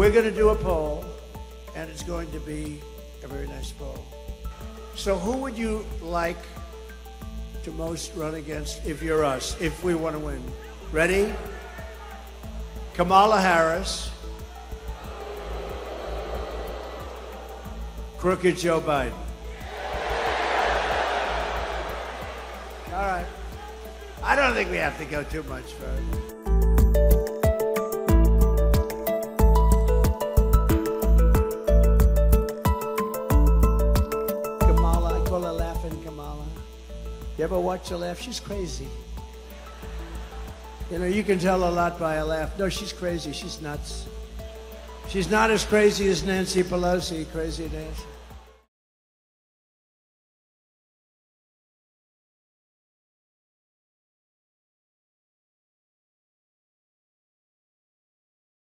we're going to do a poll, and it's going to be a very nice poll. So, who would you like to most run against if you're us, if we want to win? Ready? Kamala Harris. Crooked Joe Biden. All right. I don't think we have to go too much further. Her Kamala. You ever watch her laugh? She's crazy. You know, you can tell a lot by a laugh. No, she's crazy. She's nuts. She's not as crazy as Nancy Pelosi. Crazy Nancy.